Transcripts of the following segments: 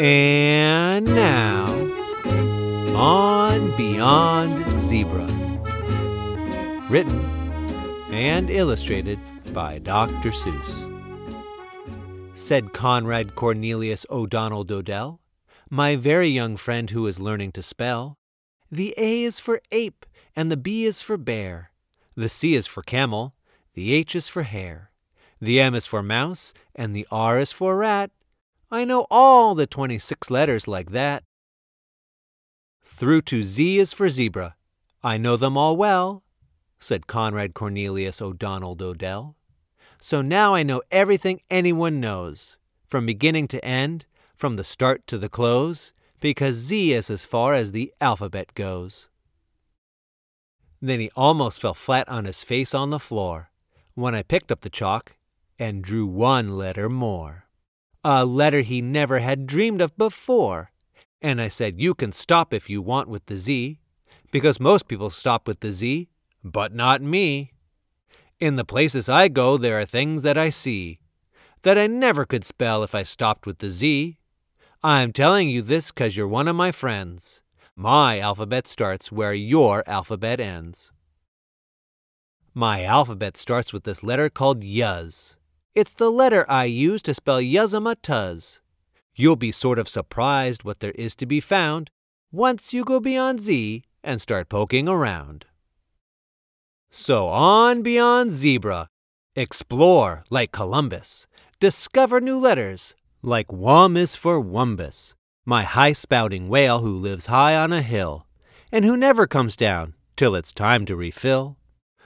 And now, on Beyond Zebra. Written and illustrated by Dr. Seuss. Said Conrad Cornelius O'Donald O'Dell, my very young friend who is learning to spell, the A is for ape, and the B is for bear. The C is for camel, the H is for hare. The M is for mouse, and the R is for rat. I know all the 26 letters like that. Through to Z is for zebra. I know them all well, said Conrad Cornelius O'Donald O'Dell. So now I know everything anyone knows, from beginning to end, from the start to the close, because Z is as far as the alphabet goes. Then he almost fell flat on his face on the floor when I picked up the chalk and drew one letter more. A letter he never had dreamed of before. And I said, You can stop if you want with the Z, because most people stop with the Z, but not me. In the places I go, there are things that I see that I never could spell if I stopped with the Z. I'm telling you this because you're one of my friends. My alphabet starts where your alphabet ends. My alphabet starts with this letter called Yuzz. It's the letter I use to spell Yuzz-a-ma-Tuzz. You'll be sort of surprised what there is to be found once you go beyond Z and start poking around. So on beyond zebra. Explore like Columbus. Discover new letters like Wum is for Wumbus, my high spouting whale who lives high on a hill and who never comes down till it's time to refill.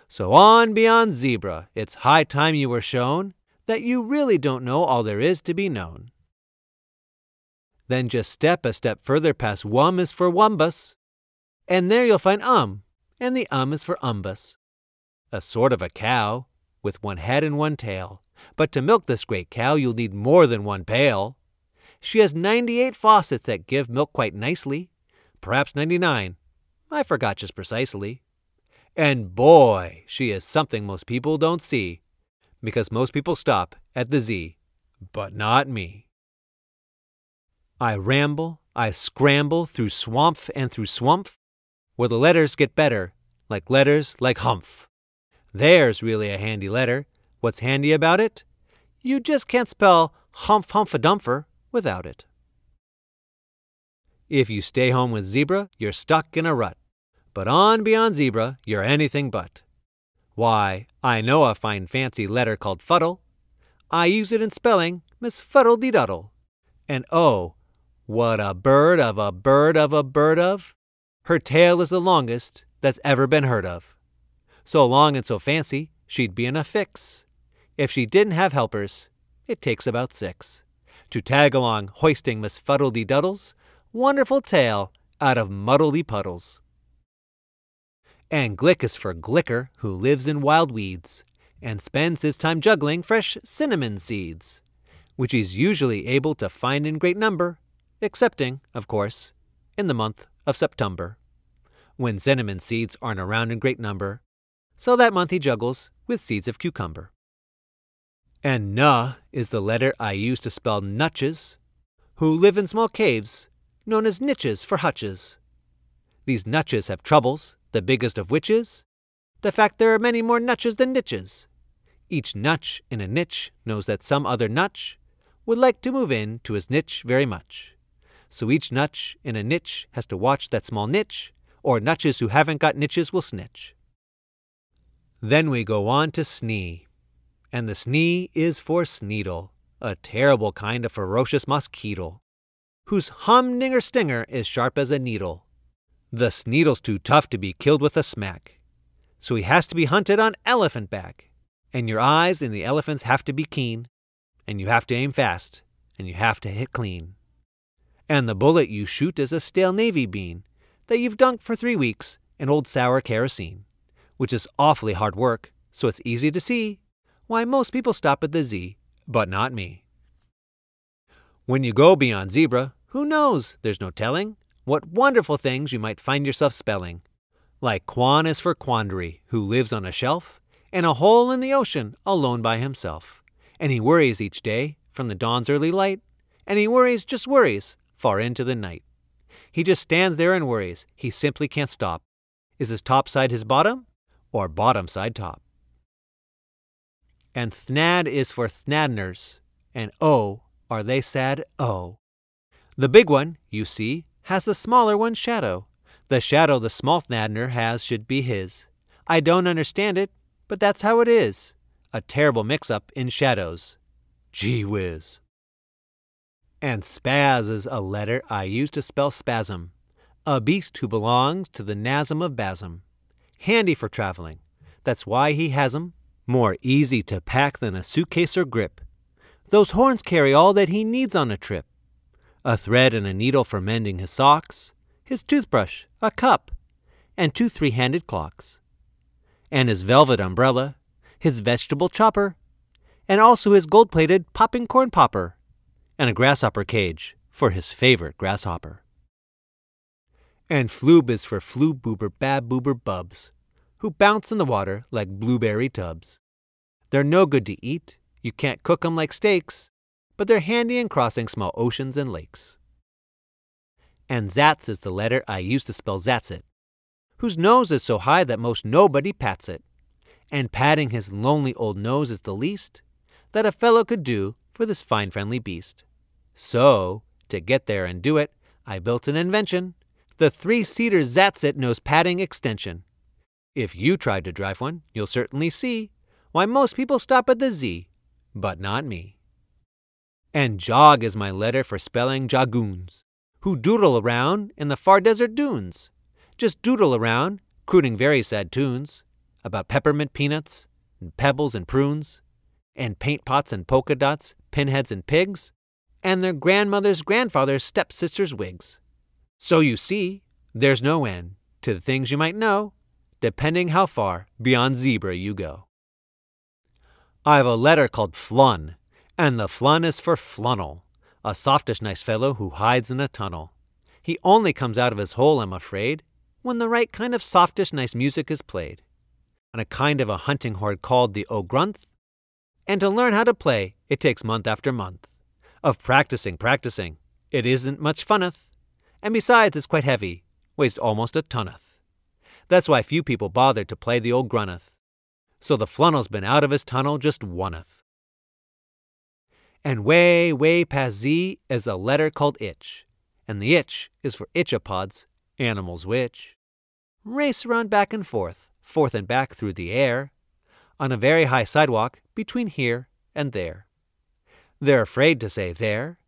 So on beyond zebra, it's high time you were shown that you really don't know all there is to be known. Then just step a step further past Wum is for Wumbus, and there you'll find Um, and the Um is for Umbus. A sort of a cow, with one head and one tail. But to milk this great cow, you'll need more than one pail. She has 98 faucets that give milk quite nicely. Perhaps 99. I forgot just precisely. And boy, she is something most people don't see because most people stop at the Z, but not me. I ramble, I scramble through swamp and through swamp, where the letters get better, like letters like humph. There's really a handy letter. What's handy about it? You just can't spell Humpf-Humpf-a-Dumpfer without it. If you stay home with zebra, you're stuck in a rut. But on beyond zebra, you're anything but. Why, I know a fine fancy letter called fuddle. I use it in spelling Miss Fuddle de Duddle. And oh, what a bird of a bird of a bird of! Her tail is the longest that's ever been heard of. So long and so fancy, she'd be in a fix. If she didn't have helpers, it takes about six. To tag along hoisting Miss Fuddle de Duddle's wonderful tail out of muddledy puddles. And Glikk is for Glikker, who lives in wild weeds and spends his time juggling fresh cinnamon seeds, which he's usually able to find in great number, excepting, of course, in the month of September, when cinnamon seeds aren't around in great number, so that month he juggles with seeds of cucumber. And Nuh is the letter I use to spell nutches, who live in small caves known as niches for hutches. These nutches have troubles the biggest of which is the fact there are many more nutches than niches. Each nutch in a niche knows that some other nutch would like to move in to his niche very much. So each nutch in a niche has to watch that small niche, or nutches who haven't got niches will snitch. Then we go on to snee, and the snee is for sneedle, a terrible kind of ferocious mosquito, whose humdinger stinger is sharp as a needle. The Sneedle's too tough to be killed with a smack, so he has to be hunted on elephant back. And your eyes in the elephants have to be keen, and you have to aim fast, and you have to hit clean. And the bullet you shoot is a stale navy bean that you've dunked for three weeks in old sour kerosene, which is awfully hard work, so it's easy to see why most people stop at the Z, but not me. When you go beyond zebra, who knows? There's no telling what wonderful things you might find yourself spelling. Like Quan is for quandary, who lives on a shelf in a hole in the ocean alone by himself. And he worries each day from the dawn's early light And he worries, just worries, far into the night. He just stands there and worries. He simply can't stop. Is his top side his bottom, or bottom side top? And thnad is for thnadners, and oh, are they sad, oh. The big one, you see, has the smaller one's shadow. The shadow the smallthadner has should be his. I don't understand it, but that's how it is. A terrible mix up in shadows. Gee whiz. And spaz is a letter I use to spell Spazzim, a beast who belongs to the Nazzim of Bazzim. Handy for traveling. That's why he has 'em. More easy to pack than a suitcase or grip. Those horns carry all that he needs on a trip. A thread and a needle for mending his socks, his toothbrush, a cup, and two three-handed clocks. And his velvet umbrella, his vegetable chopper, and also his gold-plated popping corn popper and a grasshopper cage for his favorite grasshopper. And floob is for Floob-Boober-Bab-Boober-Bubs, who bounce in the water like blueberry tubs. They're no good to eat, you can't cook 'em like steaks, but they're handy in crossing small oceans and lakes. And Zatz is the letter I use to spell Zatz-it, whose nose is so high that most nobody pats it. And patting his lonely old nose is the least that a fellow could do for this fine friendly beast. So, to get there and do it, I built an invention the three seater Zatz-it nose padding extension. If you tried to drive one, you'll certainly see why most people stop at the Z, but not me. And jog is my letter for spelling Jogg-oons, who doodle around in the far desert dunes. Just doodle around, crooning very sad tunes about peppermint peanuts, and pebbles and prunes, and paint pots and polka dots, pinheads and pigs, and their grandmother's grandfather's stepsister's wigs. So you see, there's no end to the things you might know, depending how far beyond zebra you go. I have a letter called Flun, and the Flun is for Flunnel, a softish nice fellow who hides in a tunnel. He only comes out of his hole, I'm afraid, when the right kind of softish nice music is played. On a kind of a hunting horde called the Ogrunth, and to learn how to play, it takes month after month of practicing, practicing. It isn't much funneth. And besides, it's quite heavy, weighs almost a tonneth. That's why few people bother to play the old grunneth. So the flunnel's been out of his tunnel just oneth. And way, way past Z is a letter called itch. And the itch is for Itch-a-Pods, animals which race around back and forth, forth and back through the air, on a very high sidewalk between here and there. They're afraid to say there.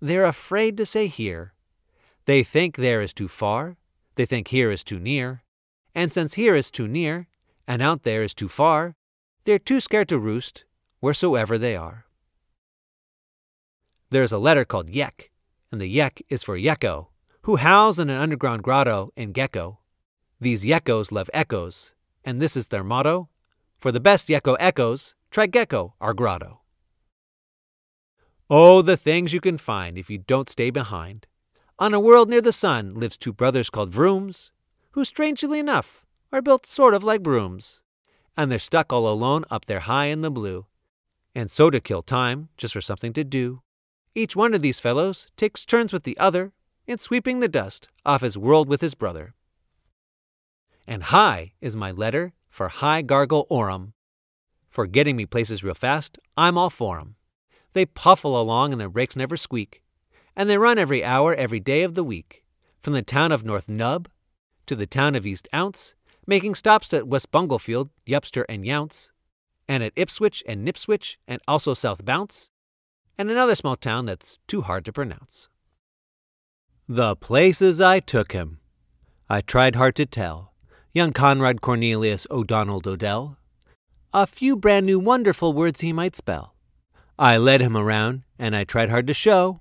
They're afraid to say here. They think there is too far. They think here is too near. And since here is too near, and out there is too far, they're too scared to roost wheresoever they are. There's a letter called Yek, and the Yek is for Yekko, who howls in an underground grotto in Gekko. These Yekkos love echoes, and this is their motto For the best Yekko echoes, try Gekko, our grotto. Oh, the things you can find if you don't stay behind. On a world near the sun lives two brothers called Vrooms, who, strangely enough, are built sort of like brooms. And they're stuck all alone up there high in the blue. And so to kill time, just for something to do, each one of these fellows takes turns with the other in sweeping the dust off his world with his brother. And high is my letter for Hi-Gargle-Orum. For getting me places real fast, I'm all for 'em. They puffle along and their brakes never squeak. And they run every hour, every day of the week. From the town of North Nub to the town of East Ounce, making stops at West Bunglefield, Yupster, and Younce, and at Ipswich and Nipswich, and also South Bounce, and another small town that's too hard to pronounce. The places I took him. I tried hard to tell. Young Conrad Cornelius O'Donald O'Dell. A few brand new wonderful words he might spell. I led him around, and I tried hard to show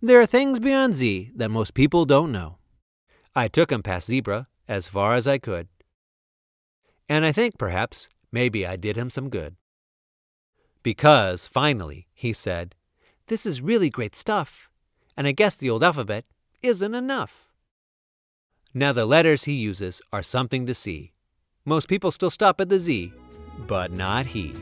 there are things beyond Z that most people don't know. I took him past Zebra as far as I could. And I think, perhaps, maybe I did him some good. Because, finally, he said, This is really great stuff, and I guess the old alphabet isn't enough. Now, the letters he uses are something to see. Most people still stop at the Z, but not he.